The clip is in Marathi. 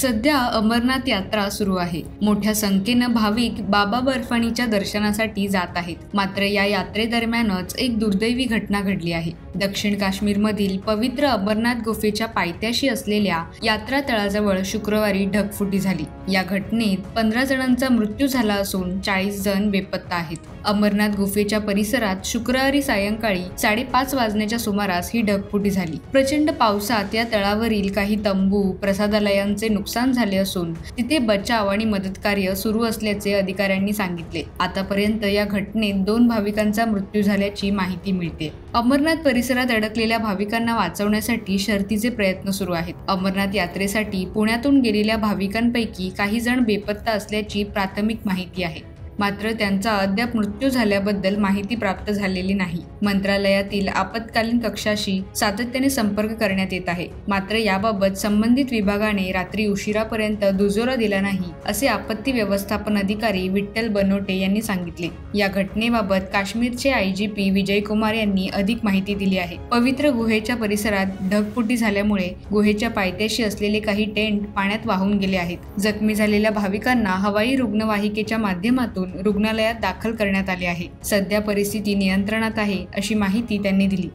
सध्या अमरनाथ यात्रा सुरू आहे. मोठ्या संख्येनं भाविक बाबा बर्फानीच्या दर्शनासाठी जात आहेत. मात्र या यात्रेदरम्यानच एक दुर्दैवी घटना घडली आहे. दक्षिण काश्मीरमधील पवित्र अमरनाथ गुफेच्या पायथ्याशी असलेल्या यात्रा तळाजवळ शुक्रवारी ढगफुटी झाली. या घटनेत पंधरा जणांचा मृत्यू झाला असून चाळीस जण बेपत्ता आहेत. अमरनाथ गुफेच्या परिसरात शुक्रवारी सायंकाळी साडेपाच वाजण्याच्या सुमारास ही ढगफुटी झाली. प्रचंड पावसात या तळावरील काही तंबू प्रसादालयांचे नुकसान नुकसान झाले असून तिथे बचाव आणि मदतकार्य सुरू असल्याचे अधिकाऱ्यांनी सांगितले. आतापर्यंत या घटनेत दोन भाविकांचा मृत्यू झाल्याची माहिती मिळते. अमरनाथ परिसरात अडकलेल्या भाविकांना वाचवण्यासाठी शर्तीचे प्रयत्न सुरू आहेत. अमरनाथ यात्रेसाठी पुण्यातून गेलेल्या भाविकांपैकी काही जण बेपत्ता असल्याची प्राथमिक माहिती आहे. मात्र त्यांचा अद्याप मृत्यू झाल्याबद्दल माहिती प्राप्त झालेली नाही. मंत्रालयातील आपत्कालीन कक्षाशी सातत्याने संपर्क करण्यात येत आहे. मात्र याबाबत संबंधित विभागाने रात्री उशिरापर्यंत दुजोरा दिला नाही असे आपत्ती व्यवस्थापन अधिकारी विठ्ठल बनोटे यांनी सांगितले. या घटनेबाबत काश्मीरचे आयजीपी विजय कुमार यांनी अधिक माहिती दिली आहे. पवित्र गुहेच्या परिसरात ढगफुटी झाल्यामुळे गुहेच्या पायथ्याशी असलेले काही टेंट पाण्यात वाहून गेले आहेत. जखमी झालेल्या भाविकांना हवाई रुग्णवाहिकेच्या माध्यमातून रुग्णालयात दाखल करण्यात आले आहे. सध्या परिस्थिती नियंत्रणात आहे अशी माहिती त्यांनी दिली.